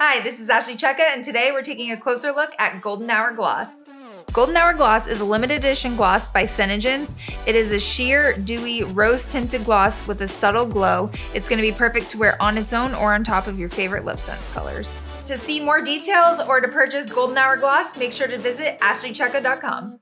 Hi, this is Ashley Cejka, and today we're taking a closer look at Golden Hour Gloss. Golden Hour Gloss is a limited edition gloss by SeneGence. It is a sheer, dewy, rose tinted gloss with a subtle glow. It's going to be perfect to wear on its own or on top of your favorite LipSense colors. To see more details or to purchase Golden Hour Gloss, make sure to visit ashleycejka.com.